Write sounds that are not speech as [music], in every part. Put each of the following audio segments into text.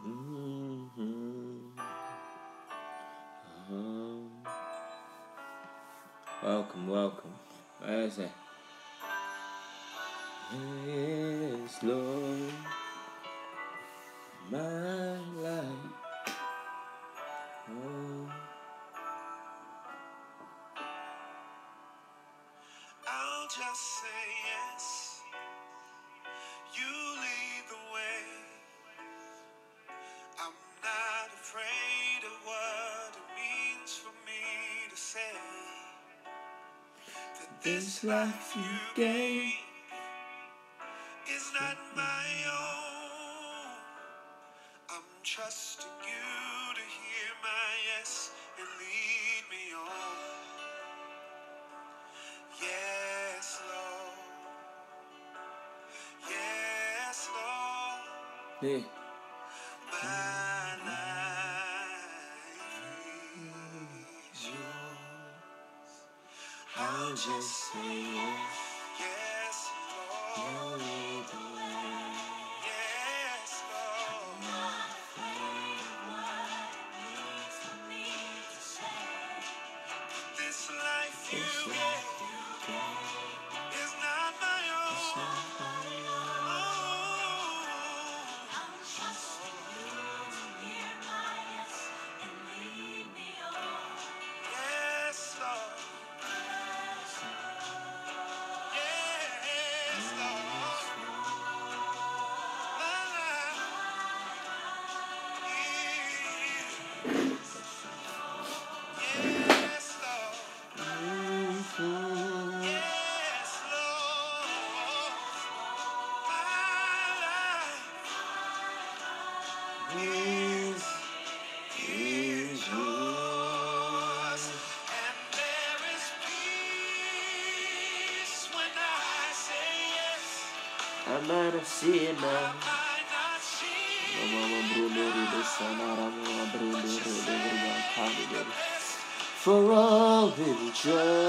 Mm-hmm. Welcome, welcome. Where is it? It's Lord. life you gave is not my own. I'm trusting you to hear my yes and lead me on. Yes, Lord. Yes, Lord. just say pigeon.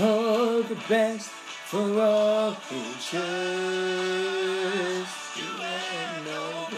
all the best for all futures. You ain't no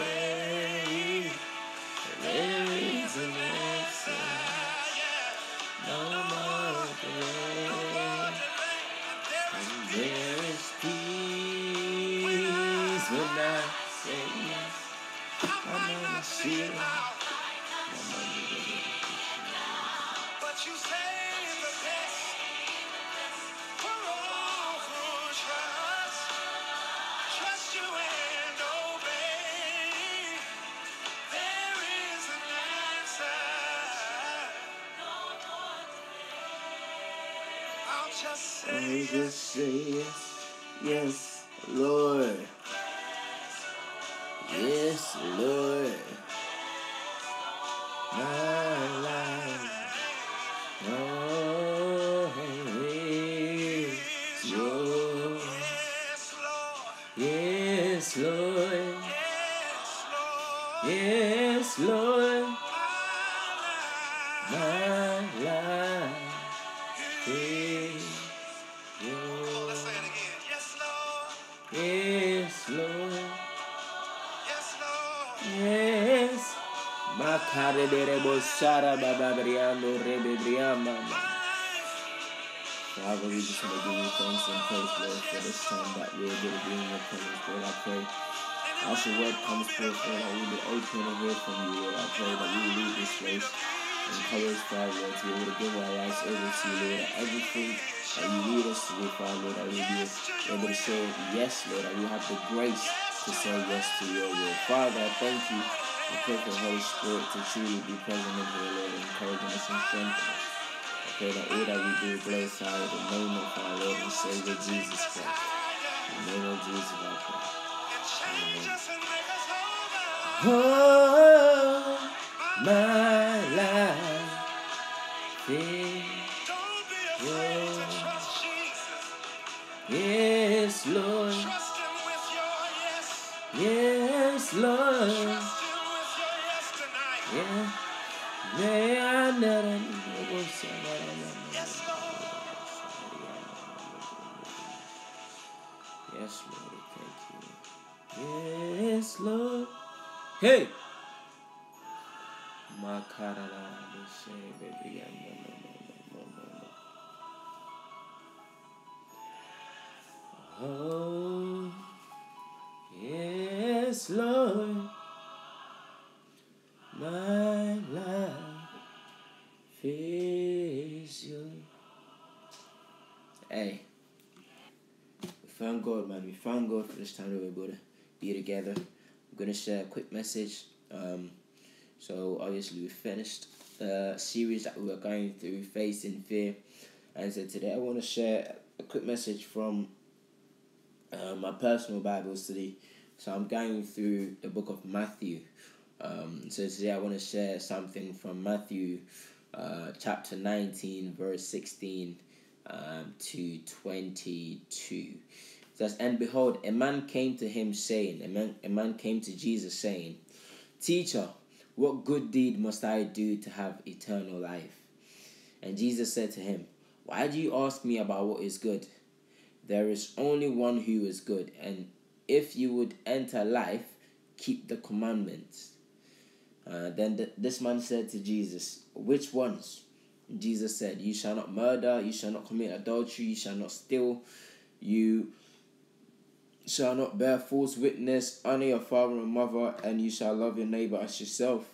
say yes, yes, Lord. Yes, Lord. My We just gonna give you thanks and praise, Lord, for this time that we're able to be in your presence, Lord. I pray as your word comes forth, Lord, I will be open and hear from you, Lord. I pray that we will leave this place encouraged by, Lord, to be able to give our lives over to you, Lord. Everything that you need us to do, Father, Lord, that we be able to say yes, Lord, that we have the grace to say yes to your will. Father, I thank you. I pray for the Holy Spirit to truly be present in here, Lord, encouraging us and strengthening us. Pray that all that we do glorify the name of our Lord and Savior Jesus Christ. In the name of Jesus, I pray. Oh, my life Yes, Lord, thank you. Yes, Lord. Hey! Baby, for this time that we're able to be together. I'm gonna share a quick message. Um, so obviously we finished the series that we were going through, facing fear, and so today I want to share a quick message from uh, my personal Bible study. So I'm going through the book of Matthew. Um, so today I want to share something from Matthew uh, chapter 19, verse 16 um, to 22. Says, And behold, a man came to him saying, a man, a man came to Jesus saying, Teacher, what good deed must I do to have eternal life? And Jesus said to him, Why do you ask me about what is good? There is only one who is good, and if you would enter life, keep the commandments. Uh, then th- this man said to Jesus, Which ones? Jesus said, You shall not murder, you shall not commit adultery, you shall not steal, you shall not bear false witness, honor your father and mother, and you shall love your neighbor as yourself.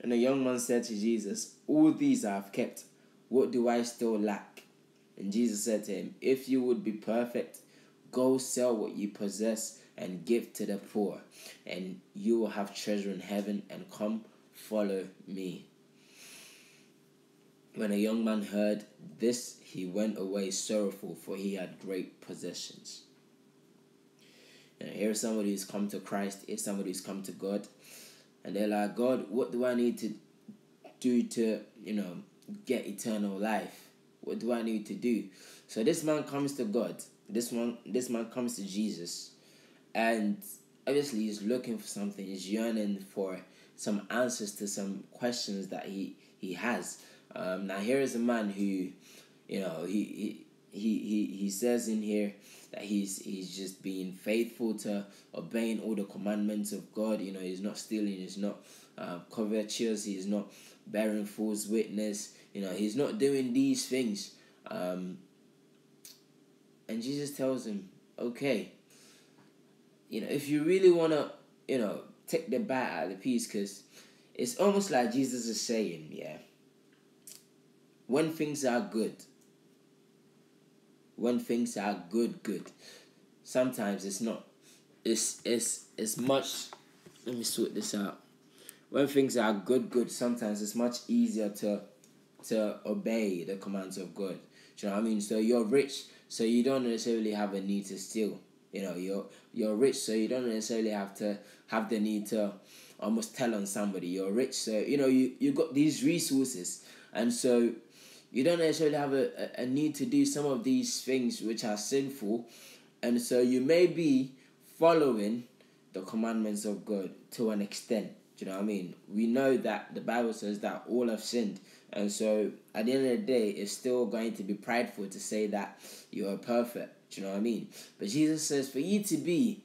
And the young man said to Jesus, All these I have kept. What do I still lack? And Jesus said to him, If you would be perfect, go sell what you possess and give to the poor, and you will have treasure in heaven, and come follow me. When a young man heard this, he went away sorrowful, for he had great possessions. And here's somebody who's come to Christ, here's somebody who's come to God, and they're like, God, what do I need to do to, you know, get eternal life? What do I need to do? So this man comes to God. This one this man comes to Jesus and obviously he's looking for something, he's yearning for some answers to some questions that he he has. Um, now here is a man who, you know, he he he he, he says in here that he's he's just being faithful to obeying all the commandments of God. You know, he's not stealing, he's not uh, covetous, he's not bearing false witness. You know, he's not doing these things. Um, and Jesus tells him, okay, you know, if you really want to, you know, take the bat out of the piece, because it's almost like Jesus is saying, yeah, when things are good, when things are good, good, sometimes it's not, it's, it's, it's much, let me sort this out. When things are good, good, sometimes it's much easier to, to obey the commands of God. Do you know what I mean? So you're rich, so you don't necessarily have a need to steal. You know, you're you're rich, so you don't necessarily have to have the need to almost tell on somebody. You're rich, so you know you you got these resources, and so you don't necessarily have a, a need to do some of these things which are sinful, and so you may be following the commandments of God to an extent. Do you know what I mean? We know that the Bible says that all have sinned. And so at the end of the day, it's still going to be prideful to say that you are perfect. Do you know what I mean? But Jesus says for you to be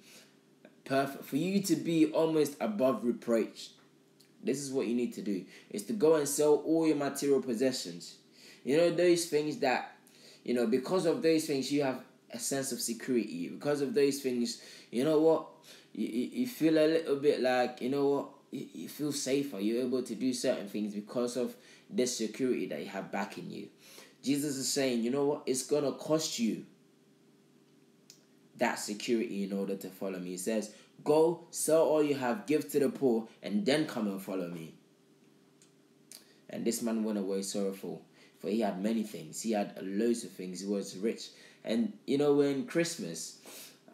perfect, for you to be almost above reproach, this is what you need to do. Is to go and sell all your material possessions. You know, those things that, you know, because of those things you have a sense of security. Because of those things, you know what? you, you, feel a little bit like you know what? You, you feel safer. You're able to do certain things because of this security that you have back in you. Jesus is saying you know what? It's gonna cost you that security in order to follow me. He says go sell all you have give to the poor and then come and follow me. And this man went away sorrowful for he had many things he had loads of things he was rich and you know when christmas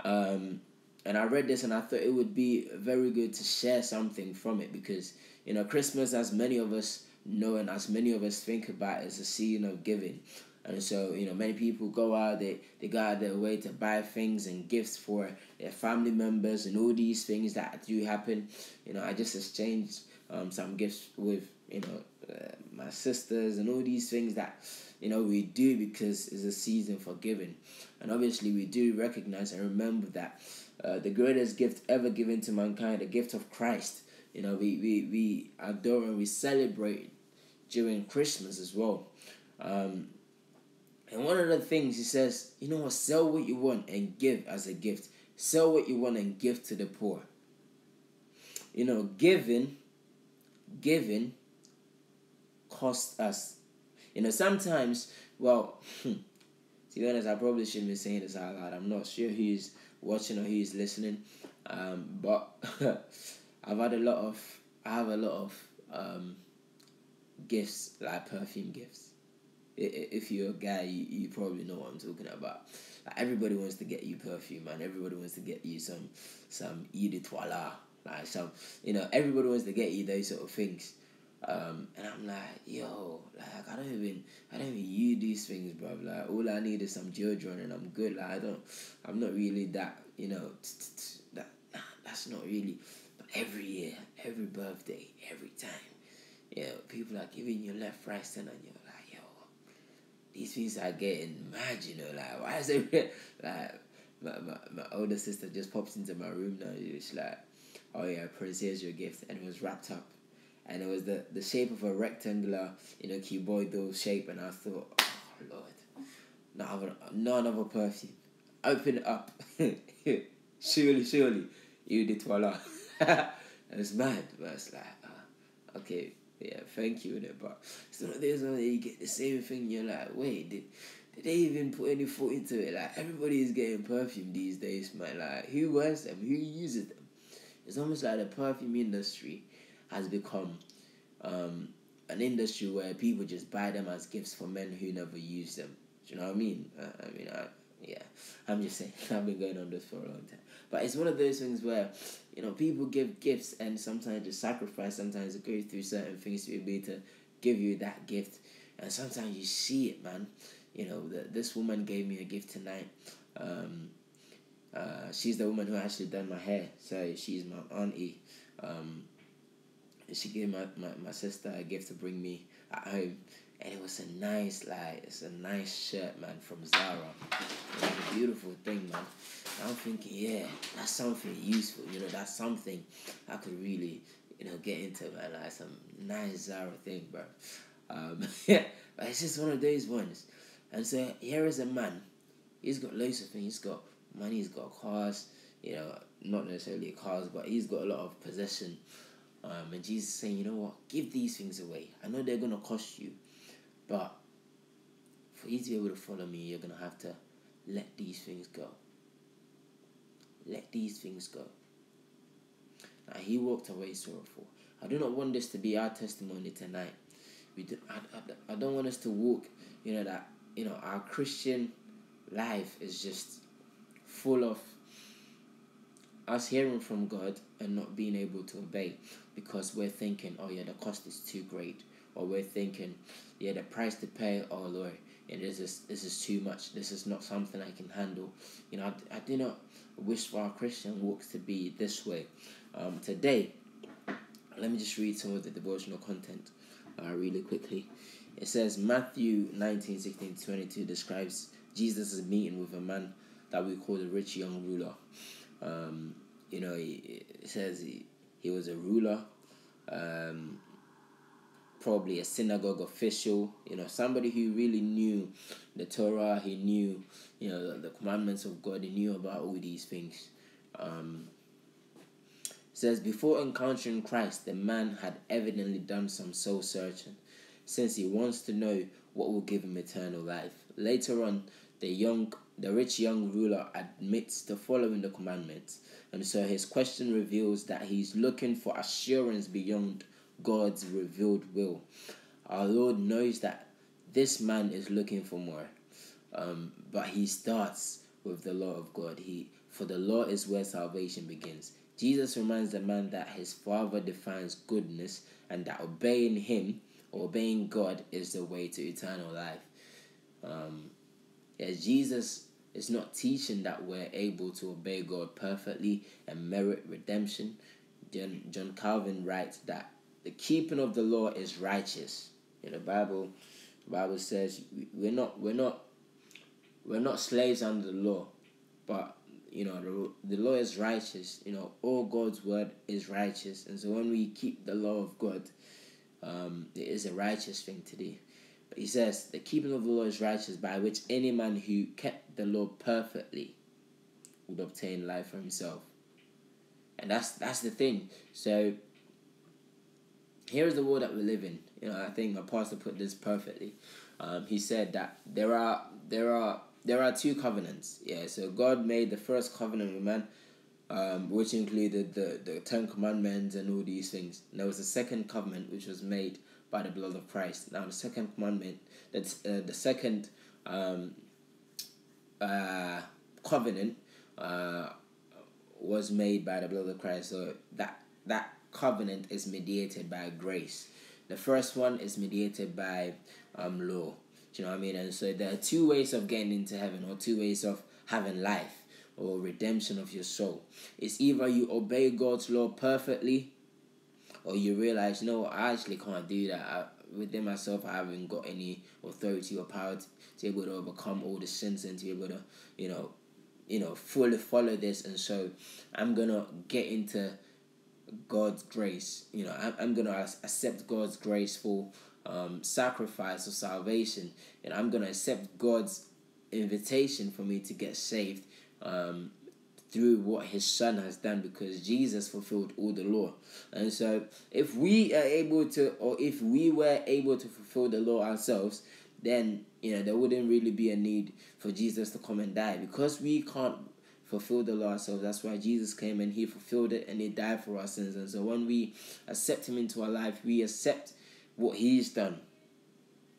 um and I read this and I thought it would be very good to share something from it because you know Christmas, as many of us know and as many of us think about, is a season of giving. And so, you know, many people go out, they, they go out their way to buy things and gifts for their family members and all these things that do happen. You know, I just exchanged um, some gifts with, you know, uh, my sisters and all these things that, you know, we do because it's a season for giving. And obviously, we do recognize and remember that uh, the greatest gift ever given to mankind, the gift of Christ. You know, we, we, we adore and we celebrate during Christmas as well. Um, and one of the things he says, you know what, sell what you want and give as a gift. Sell what you want and give to the poor. You know, giving, giving costs us. You know, sometimes, well, to be honest, I probably shouldn't be saying this out loud. I'm not sure who's watching or who's listening. Um, but [laughs] I've had a lot of I have a lot of um, gifts like perfume gifts. If you're a guy, you, you probably know what I'm talking about. Like everybody wants to get you perfume, and everybody wants to get you some some eau de toilette, like some you know everybody wants to get you those sort of things. Um, and I'm like, yo, like I don't even, I don't even use these things, bro. Like all I need is some deodorant, and I'm good. Like I don't, I'm not really that, you know, that that's not really. But every year, every birthday, every time, know, people are giving you left, right, center, and you're like, yo, these things are getting mad. You know, like why is it [laughs] like my, my, my older sister just pops into my room now. She's like, oh yeah, here's your gift, and it was wrapped up and it was the, the shape of a rectangular, you know, cuboidal shape, and I thought, oh Lord, not another, not another perfume. Open it up, [laughs] surely, surely, you did voila. [laughs] it was mad, but it's like, uh, okay, yeah, thank you, but it's not there's one you get the same thing. You're like, wait, did did they even put any thought into it? Like everybody is getting perfume these days, man. Like who wears them? Who uses them? It's almost like the perfume industry has become um, an industry where people just buy them as gifts for men who never use them. Do you know what I mean? Uh, I mean, I, yeah, I'm just saying, [laughs] I've been going on this for a long time. But it's one of those things where, you know, people give gifts and sometimes they sacrifice, sometimes they go through certain things to be able to give you that gift. And sometimes you see it, man. You know, the, this woman gave me a gift tonight. Um, uh, she's the woman who actually done my hair. So she's my auntie. Um, she gave my, my, my sister a gift to bring me at home. And it was a nice, like, it's a nice shirt, man, from Zara. It was a beautiful thing, man. And I'm thinking, yeah, that's something useful, you know, that's something I could really, you know, get into, man. Like, some nice Zara thing, bro. Um, [laughs] but it's just one of those ones. And so here is a man. He's got loads of things. He's got money. He's got cars. You know, not necessarily cars, but he's got a lot of possession. Um, and Jesus saying, you know what, give these things away. I know they're gonna cost you, but for you to be able to follow me, you're gonna have to let these things go. Let these things go. Now he walked away sorrowful. I do not want this to be our testimony tonight. We do, I, I, I don't want us to walk, you know, that you know our Christian life is just full of us hearing from God and not being able to obey because we're thinking, oh yeah, the cost is too great, or we're thinking, yeah, the price to pay, oh Lord, yeah, this is this is too much. This is not something I can handle. You know, I, I do not wish for our Christian walks to be this way. Um, today, let me just read some of the devotional content uh, really quickly. It says Matthew 19, 16, 22 describes Jesus' meeting with a man that we call the rich young ruler. Um, you know, it says he, he was a ruler, um, probably a synagogue official, you know, somebody who really knew the Torah, he knew, you know, the, the commandments of God, he knew about all these things. Um, says before encountering Christ, the man had evidently done some soul searching, since he wants to know what will give him eternal life. Later on, the young the rich young ruler admits to following the commandments, and so his question reveals that he's looking for assurance beyond God's revealed will. Our Lord knows that this man is looking for more, um, but he starts with the law of God. He for the law is where salvation begins. Jesus reminds the man that his Father defines goodness and that obeying Him, obeying God, is the way to eternal life. Um, yeah, Jesus is not teaching that we're able to obey God perfectly and merit redemption. John, John Calvin writes that the keeping of the law is righteous. In the Bible, the Bible says we're not we're not we're not slaves under the law, but you know the, the law is righteous. You know all God's word is righteous, and so when we keep the law of God, um, it is a righteous thing to do. But he says the keeping of the law is righteous, by which any man who kept the law perfectly would obtain life for himself. And that's that's the thing. So here's the world that we live in. You know, I think my pastor put this perfectly. Um, he said that there are there are there are two covenants. Yeah, so God made the first covenant with man, um, which included the, the Ten Commandments and all these things. And there was a second covenant which was made by the blood of Christ. Now the second commandment, that's uh, the second um, uh, covenant uh, was made by the blood of Christ. So that that covenant is mediated by grace. The first one is mediated by um, law. Do you know what I mean? And so there are two ways of getting into heaven, or two ways of having life, or redemption of your soul. It's either you obey God's law perfectly, or you realize, no, I actually can't do that. I, within myself, I haven't got any authority or power to, to be able to overcome all the sins and to be able to, you know, you know, fully follow this. And so I'm gonna get into God's grace. You know, I'm, I'm gonna accept God's graceful um, sacrifice of salvation, and I'm gonna accept God's invitation for me to get saved um, through what His Son has done, because Jesus fulfilled all the law. And so, if we are able to, or if we were able to fulfill the law ourselves, then you know there wouldn't really be a need for Jesus to come and die because we can't fulfill the law ourselves. That's why Jesus came and he fulfilled it and he died for our sins. And so when we accept him into our life, we accept what he's done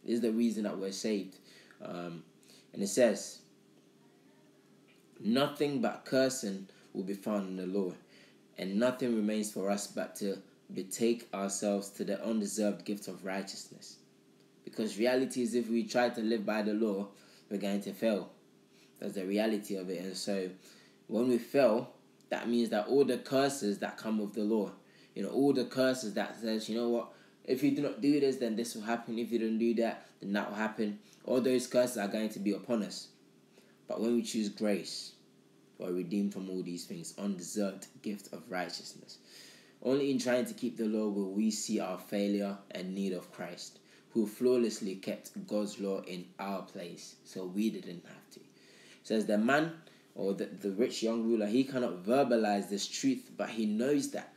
is the reason that we're saved. Um, and it says, Nothing but cursing will be found in the law, and nothing remains for us but to betake ourselves to the undeserved gift of righteousness. Because reality is, if we try to live by the law, we're going to fail. That's the reality of it. And so, when we fail, that means that all the curses that come with the law, you know, all the curses that says, you know what, if you do not do this, then this will happen. If you don't do that, then that will happen. All those curses are going to be upon us. But when we choose grace, we're redeemed from all these things, undeserved gift of righteousness. Only in trying to keep the law will we see our failure and need of Christ, who flawlessly kept God's law in our place, so we didn't have to. It says the man or the, the rich young ruler, he cannot verbalize this truth, but he knows that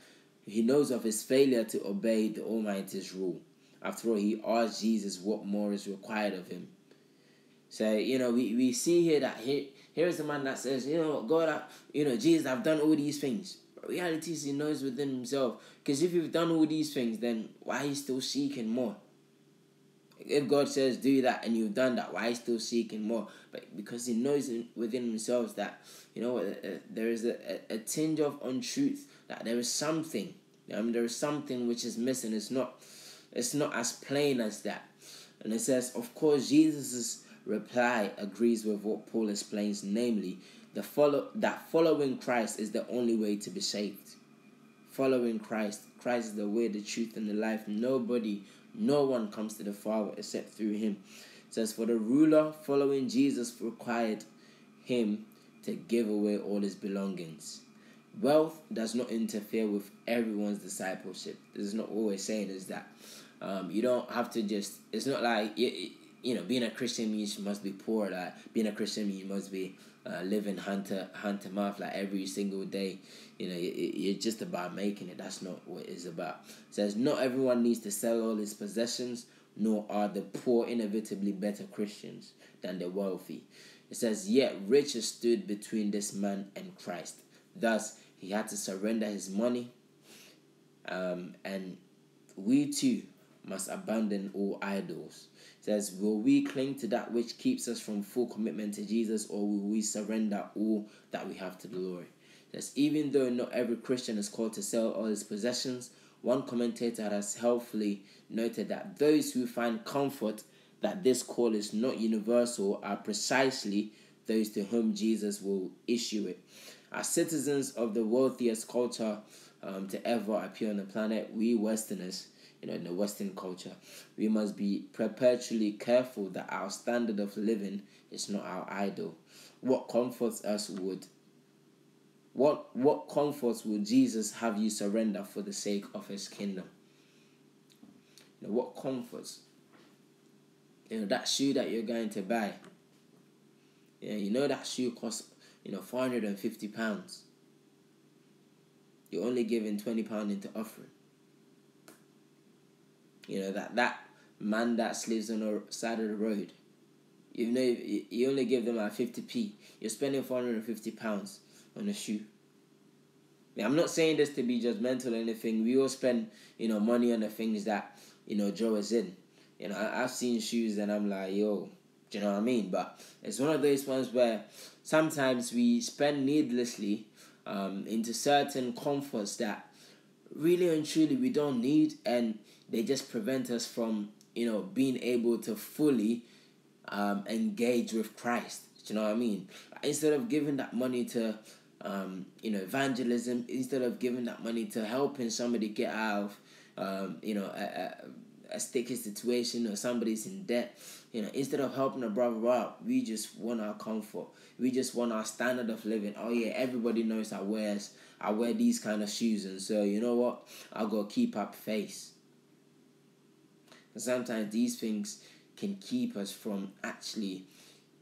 he knows of his failure to obey the Almighty's rule. After all, he asked Jesus what more is required of him. So, you know, we, we see here that here, here's the man that says, you know, God, I, you know, Jesus, I've done all these things. But reality is he knows within himself. Because if you've done all these things, then why are you still seeking more? If God says do that and you've done that, why are you still seeking more? But because he knows within himself that, you know, uh, there is a, a, tinge of untruth, that there is something um, there is something which is missing. It's not it's not as plain as that. And it says, of course, Jesus' reply agrees with what Paul explains, namely, the follow that following Christ is the only way to be saved. Following Christ, Christ is the way, the truth, and the life. Nobody, no one comes to the Father except through him. It says, For the ruler following Jesus required him to give away all his belongings. Wealth does not interfere with everyone's discipleship. This is not we're saying is that um, you don't have to just. It's not like you, you know being a Christian means you must be poor. Like being a Christian means you must be uh, living hand to hand to mouth like every single day. You know, it, it's just about making it. That's not what it's about. It says not everyone needs to sell all his possessions, nor are the poor inevitably better Christians than the wealthy. It says, yet riches stood between this man and Christ. Thus, he had to surrender his money. Um, and we too must abandon all idols. Says, Will we cling to that which keeps us from full commitment to Jesus, or will we surrender all that we have to the Lord? Says, Even though not every Christian is called to sell all his possessions, one commentator has helpfully noted that those who find comfort that this call is not universal are precisely those to whom Jesus will issue it. As citizens of the wealthiest culture um, to ever appear on the planet, we Westerners, you know, in the Western culture, we must be perpetually careful that our standard of living is not our idol. What comforts us would what what comforts would Jesus have you surrender for the sake of his kingdom? You know, what comforts? You know, that shoe that you're going to buy. Yeah, you know that shoe costs, you know, four hundred and fifty pounds. You're only giving twenty pound into offering. You know that that man that sleeps on the side of the road. You know, you only give them like fifty p. You're spending four hundred and fifty pounds on a shoe. I'm not saying this to be judgmental or anything. We all spend, you know, money on the things that, you know, draw us in. You know, I, I've seen shoes and I'm like, yo, do you know what I mean? But it's one of those ones where sometimes we spend needlessly um, into certain comforts that really and truly we don't need and they just prevent us from, you know, being able to fully um, engage with Christ. Do you know what I mean? Instead of giving that money to um, you know, evangelism instead of giving that money to helping somebody get out of, um, you know, a, a, a sticky situation or somebody's in debt. You know, instead of helping a brother out, we just want our comfort. We just want our standard of living. Oh yeah, everybody knows I wears I wear these kind of shoes, and so you know what? I gotta keep up face. And sometimes these things can keep us from actually,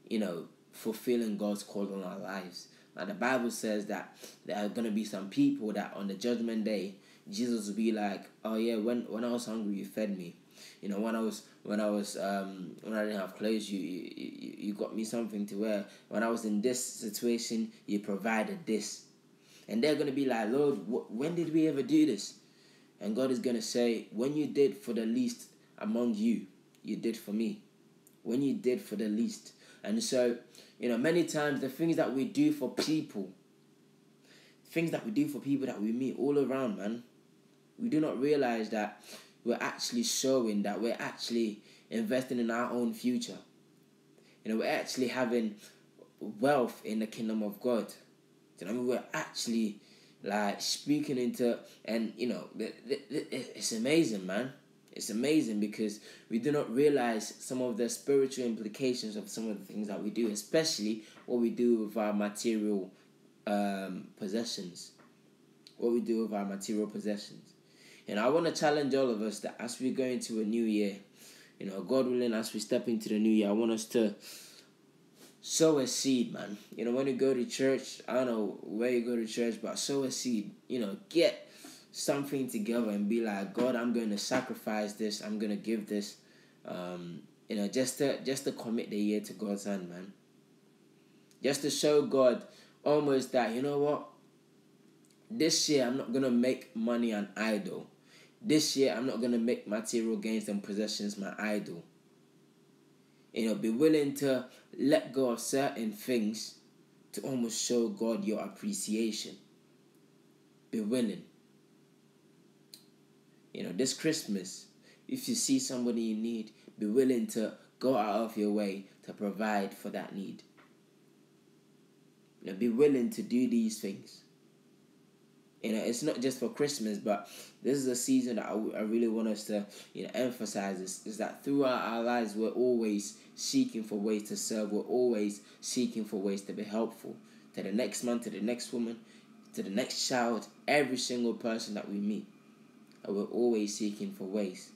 you know, fulfilling God's call on our lives. And the Bible says that there are gonna be some people that on the judgment day, Jesus will be like, "Oh yeah, when when I was hungry, you fed me. You know, when I was when I was um when I didn't have clothes, you you you got me something to wear. When I was in this situation, you provided this." And they're gonna be like, "Lord, wh- when did we ever do this?" And God is gonna say, "When you did for the least among you, you did for me. When you did for the least." And so you know, many times the things that we do for people, things that we do for people that we meet all around, man, we do not realize that we're actually showing that we're actually investing in our own future. You know, we're actually having wealth in the kingdom of God. You know, I mean, we're actually like speaking into, and you know, it's amazing, man. It's amazing because we do not realize some of the spiritual implications of some of the things that we do, especially what we do with our material um, possessions. What we do with our material possessions. And I want to challenge all of us that as we go into a new year, you know, God willing, as we step into the new year, I want us to sow a seed, man. You know, when you go to church, I don't know where you go to church, but sow a seed. You know, get something together and be like, God, I'm going to sacrifice this. I'm going to give this. Um, you know, just to just to commit the year to God's hand, man. Just to show God almost that you know what. This year I'm not gonna make money an idol. This year I'm not gonna make material gains and possessions my idol. You know, be willing to let go of certain things to almost show God your appreciation. Be willing. You know, this Christmas, if you see somebody in need, be willing to go out of your way to provide for that need. You know, be willing to do these things. You know, it's not just for Christmas, but this is a season that I, I really want us to, you know, emphasize is, is that throughout our lives, we're always seeking for ways to serve. We're always seeking for ways to be helpful to the next man, to the next woman, to the next child, every single person that we meet and we're always seeking for ways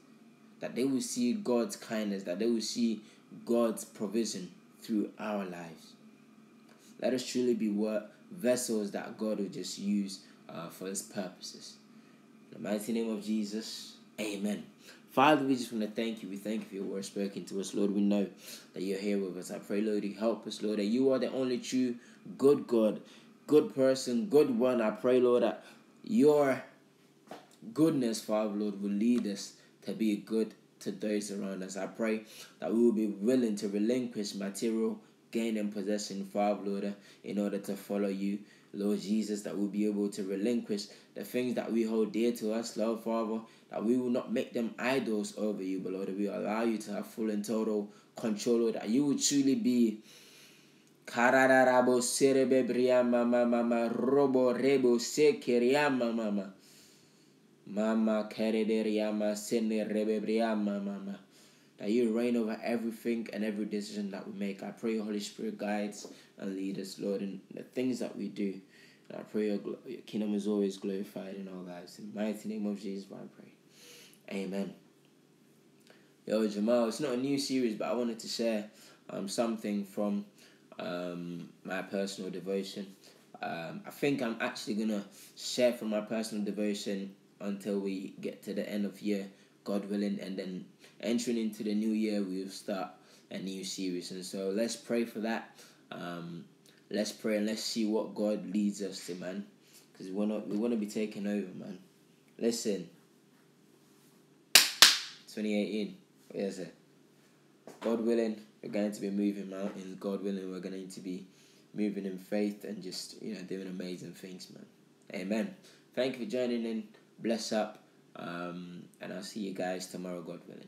that they will see God's kindness, that they will see God's provision through our lives. Let us truly be what vessels that God will just use uh, for His purposes. In the mighty name of Jesus, Amen. Father, we just want to thank you. We thank you for your word spoken to us, Lord. We know that you're here with us. I pray, Lord, you help us, Lord, that you are the only true good God, good person, good one. I pray, Lord, that your goodness, Father, Lord, will lead us to be good to those around us. I pray that we will be willing to relinquish material gain and possession, Father, Lord, in order to follow you. Lord Jesus, that we'll be able to relinquish the things that we hold dear to us, Lord Father, that we will not make them idols over you, but Lord, we allow you to have full and total control, Lord, that you will truly be briama mama robo rebo mama. Mama kerederiama sene rebe briama mama. That you reign over everything and every decision that we make. I pray your Holy Spirit guides and lead us, Lord, in the things that we do. And I pray your, your kingdom is always glorified in our lives. In the mighty name of Jesus, I pray. Amen. Yo, Jamal, it's not a new series, but I wanted to share um, something from um, my personal devotion. Um, I think I'm actually gonna share from my personal devotion until we get to the end of year, God willing, and then entering into the new year, we'll start a new series. And so let's pray for that. Um, let's pray and let's see what God leads us to, man. Because we wanna we wanna be taken over, man. Listen. 2018. What is it? God willing, we're going to be moving mountains. God willing, we're going to be moving in faith and just you know doing amazing things, man. Amen. Thank you for joining in. Bless up. Um, and I'll see you guys tomorrow, God willing.